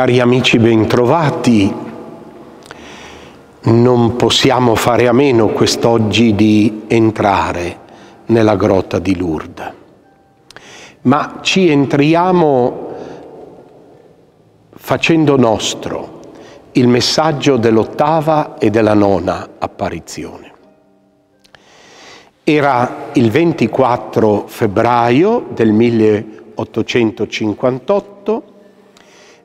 Cari amici bentrovati, non possiamo fare a meno quest'oggi di entrare nella grotta di Lourdes, ma ci entriamo facendo nostro il messaggio dell'ottava e della nona apparizione. Era il 24 febbraio del 1858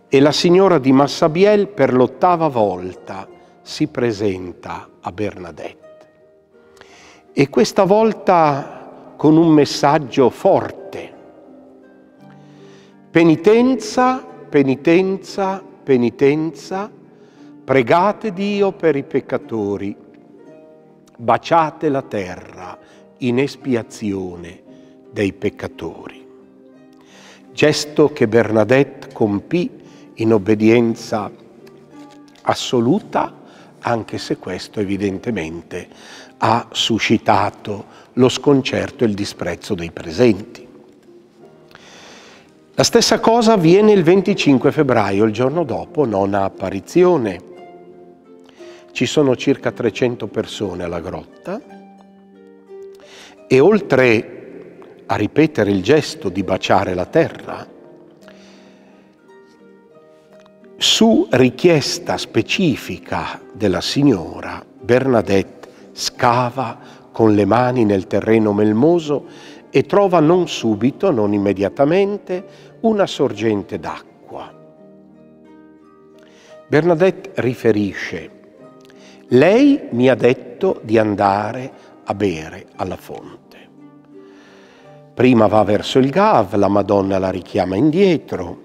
e la signora di Massabielle per l'ottava volta si presenta a Bernadette. E questa volta con un messaggio forte. Penitenza, penitenza, penitenza, pregate Dio per i peccatori, baciate la terra in espiazione dei peccatori. Gesto che Bernadette compì in obbedienza assoluta, anche se questo evidentemente ha suscitato lo sconcerto e il disprezzo dei presenti. La stessa cosa avviene il 25 febbraio, il giorno dopo, nona apparizione. Ci sono circa 300 persone alla grotta e oltre a ripetere il gesto di baciare la terra, su richiesta specifica della signora, Bernadette scava con le mani nel terreno melmoso e trova non subito, non immediatamente, una sorgente d'acqua. Bernadette riferisce, lei mi ha detto di andare a bere alla fonte. Prima va verso il Gav, la Madonna la richiama indietro,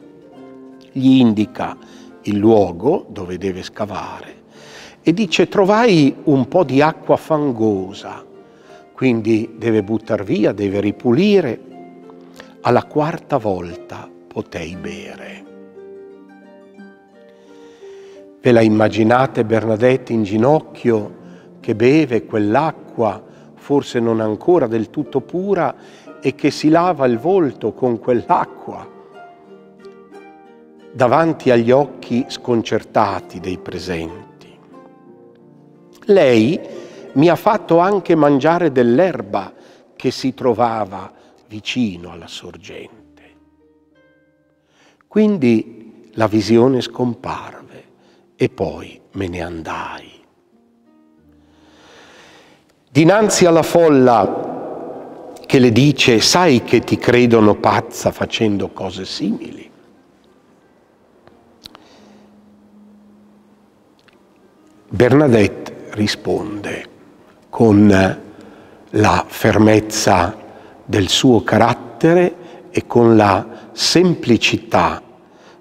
gli indica il luogo dove deve scavare e dice trovai un po' di acqua fangosa, quindi deve buttare via, deve ripulire. Alla quarta volta potei bere. Ve la immaginate Bernadette in ginocchio che beve quell'acqua, forse non ancora del tutto pura, e che si lava il volto con quell'acqua davanti agli occhi sconcertati dei presenti. Lei mi ha fatto anche mangiare dell'erba che si trovava vicino alla sorgente. Quindi la visione scomparve e poi me ne andai. Dinanzi alla folla che le dice, sai che ti credono pazza facendo cose simili, Bernadette risponde con la fermezza del suo carattere e con la semplicità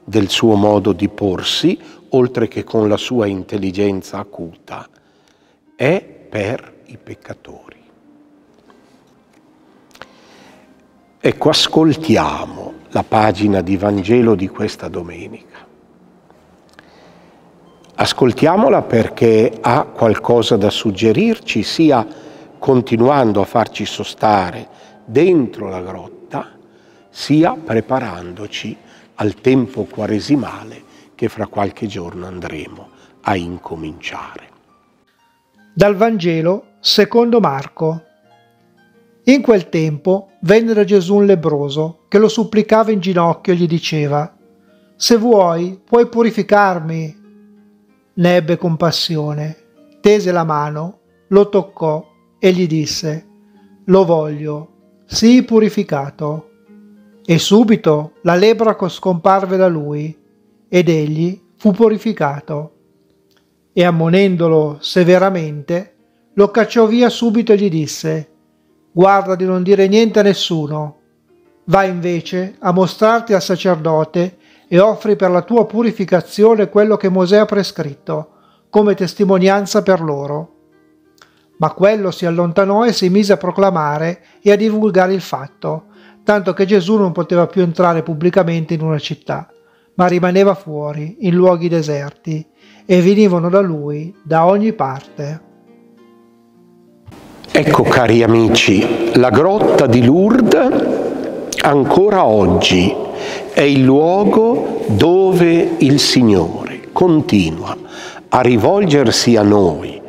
del suo modo di porsi, oltre che con la sua intelligenza acuta, è per i peccatori. Ecco, ascoltiamo la pagina di Vangelo di questa domenica. Ascoltiamola perché ha qualcosa da suggerirci, sia continuando a farci sostare dentro la grotta, sia preparandoci al tempo quaresimale che fra qualche giorno andremo a incominciare. Dal Vangelo secondo Marco. In quel tempo venne da Gesù un lebroso che lo supplicava in ginocchio e gli diceva, Se vuoi, puoi purificarmi ne ebbe compassione, tese la mano, lo toccò e gli disse, Lo voglio, sii purificato. E subito la lepra scomparve da lui, ed egli fu purificato. E ammonendolo severamente, lo cacciò via subito e gli disse, Guarda di non dire niente a nessuno. Va invece a mostrarti al sacerdote e offri per la tua purificazione quello che Mosè ha prescritto, come testimonianza per loro. Ma quello si allontanò e si mise a proclamare e a divulgare il fatto, tanto che Gesù non poteva più entrare pubblicamente in una città, ma rimaneva fuori, in luoghi deserti, e venivano da lui da ogni parte. Ecco cari amici, la grotta di Lourdes ancora oggi è il luogo dove il Signore continua a rivolgersi a noi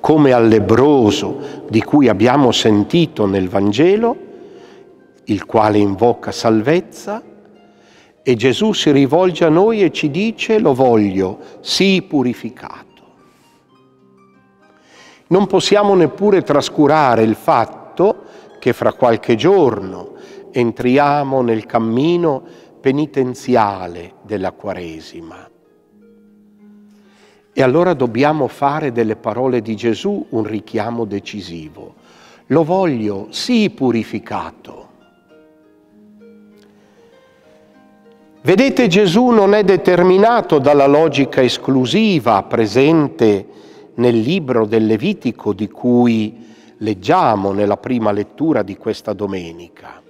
come al lebroso di cui abbiamo sentito nel Vangelo, il quale invoca salvezza, e Gesù si rivolge a noi e ci dice lo voglio, sii purificato. Non possiamo neppure trascurare il fatto che fra qualche giorno entriamo nel cammino penitenziale della Quaresima. E allora dobbiamo fare delle parole di Gesù un richiamo decisivo. Lo voglio, sì, purificato. Vedete, Gesù non è determinato dalla logica esclusiva presente nel libro del Levitico di cui leggiamo nella prima lettura di questa domenica.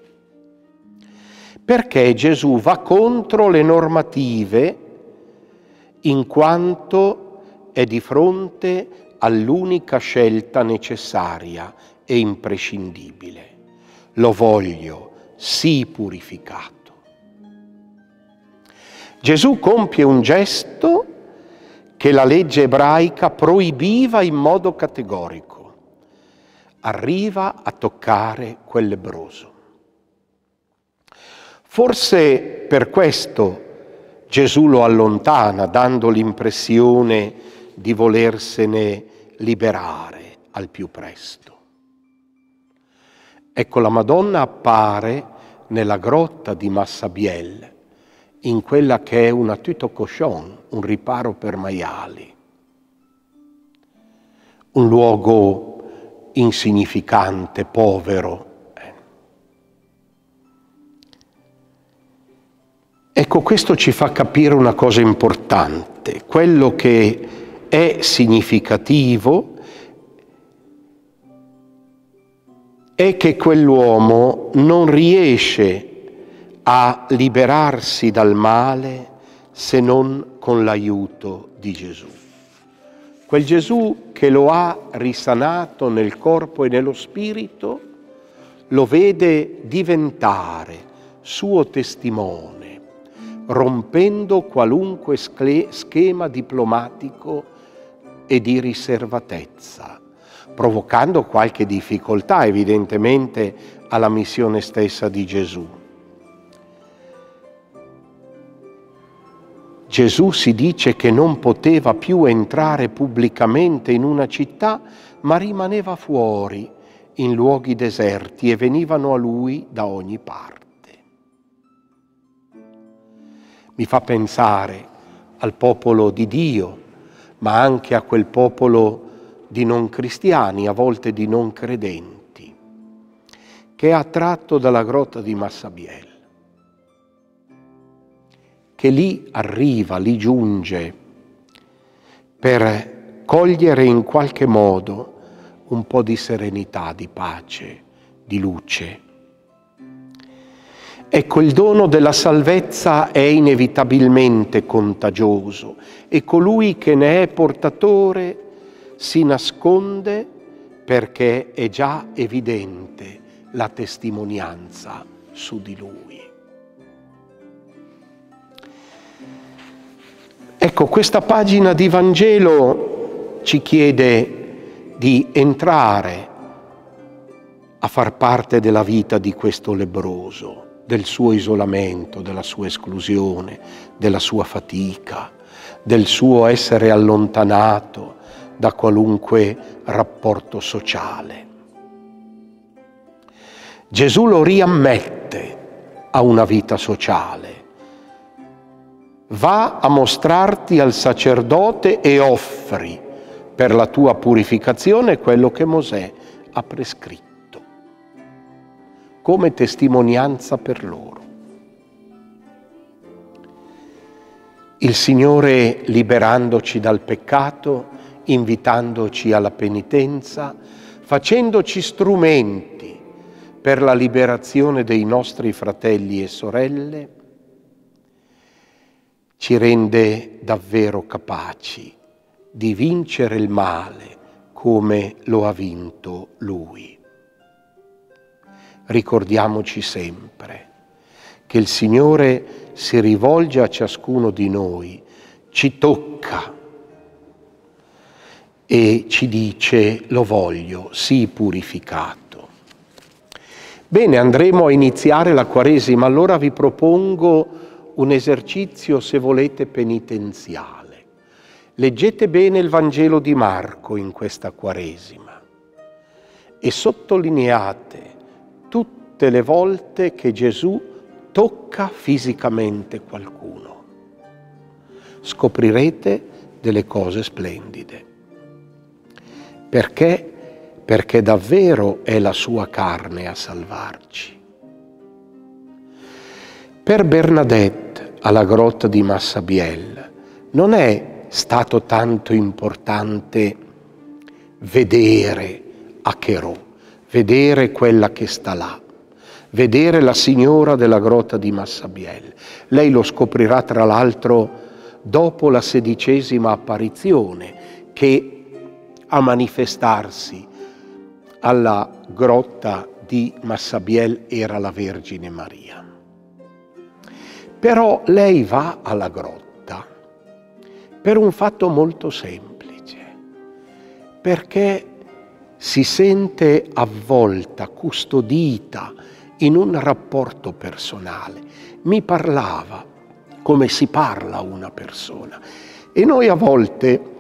Perché Gesù va contro le normative in quanto è di fronte all'unica scelta necessaria e imprescindibile. Lo voglio, sì purificato. Gesù compie un gesto che la legge ebraica proibiva in modo categorico. Arriva a toccare quel lebroso. Forse per questo Gesù lo allontana, dando l'impressione di volersene liberare al più presto. Ecco, la Madonna appare nella grotta di Massabielle in quella che è una tuto cochon, un riparo per maiali, un luogo insignificante, povero. Ecco, questo ci fa capire una cosa importante, quello che è significativo è che quell'uomo non riesce a liberarsi dal male se non con l'aiuto di Gesù. Quel Gesù che lo ha risanato nel corpo e nello spirito, lo vede diventare suo testimone, rompendo qualunque schema diplomatico e di riservatezza, provocando qualche difficoltà evidentemente alla missione stessa di Gesù. Gesù si dice che non poteva più entrare pubblicamente in una città, ma rimaneva fuori, in luoghi deserti, e venivano a lui da ogni parte. Mi fa pensare al popolo di Dio, ma anche a quel popolo di non cristiani, a volte di non credenti, che è attratto dalla grotta di Massabiel che lì arriva, lì giunge, per cogliere in qualche modo un po' di serenità, di pace, di luce. Ecco, il dono della salvezza è inevitabilmente contagioso e colui che ne è portatore si nasconde perché è già evidente la testimonianza su di lui. Ecco, questa pagina di Vangelo ci chiede di entrare a far parte della vita di questo lebroso, del suo isolamento, della sua esclusione, della sua fatica, del suo essere allontanato da qualunque rapporto sociale. Gesù lo riammette a una vita sociale va a mostrarti al sacerdote e offri per la tua purificazione quello che Mosè ha prescritto, come testimonianza per loro. Il Signore liberandoci dal peccato, invitandoci alla penitenza, facendoci strumenti per la liberazione dei nostri fratelli e sorelle, ci rende davvero capaci di vincere il male come lo ha vinto Lui. Ricordiamoci sempre che il Signore si rivolge a ciascuno di noi, ci tocca e ci dice lo voglio, sii purificato. Bene, andremo a iniziare la Quaresima, allora vi propongo un esercizio, se volete, penitenziale. Leggete bene il Vangelo di Marco in questa Quaresima e sottolineate tutte le volte che Gesù tocca fisicamente qualcuno. Scoprirete delle cose splendide. Perché? Perché davvero è la sua carne a salvarci. Per Bernadette alla grotta di Massabielle non è stato tanto importante vedere Acherò, vedere quella che sta là, vedere la signora della grotta di Massabielle. Lei lo scoprirà tra l'altro dopo la sedicesima apparizione che a manifestarsi alla grotta di Massabiel era la Vergine Maria. Però lei va alla grotta per un fatto molto semplice, perché si sente avvolta, custodita in un rapporto personale. Mi parlava come si parla una persona e noi a volte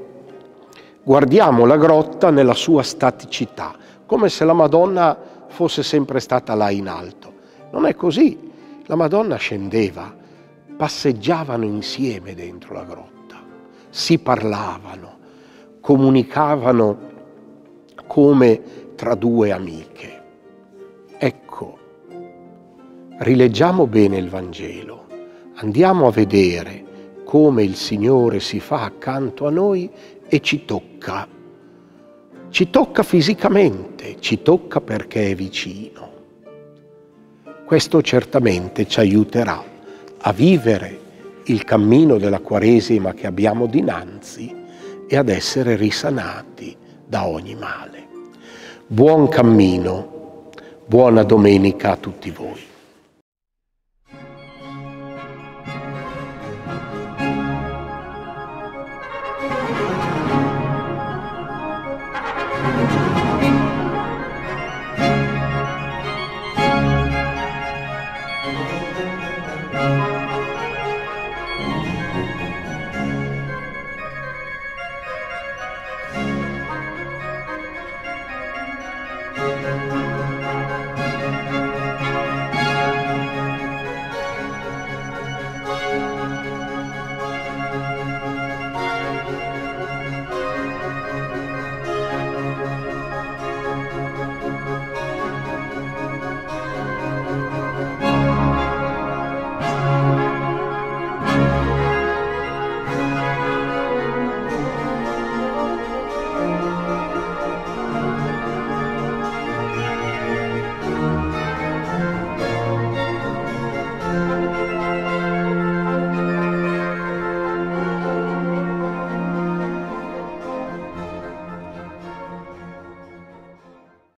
guardiamo la grotta nella sua staticità, come se la Madonna fosse sempre stata là in alto. Non è così. La Madonna scendeva, passeggiavano insieme dentro la grotta si parlavano, comunicavano come tra due amiche. Ecco, rileggiamo bene il Vangelo, andiamo a vedere come il Signore si fa accanto a noi e ci tocca. Ci tocca fisicamente, ci tocca perché è vicino. Questo certamente ci aiuterà a vivere il cammino della Quaresima che abbiamo dinanzi e ad essere risanati da ogni male. Buon cammino, buona domenica a tutti voi.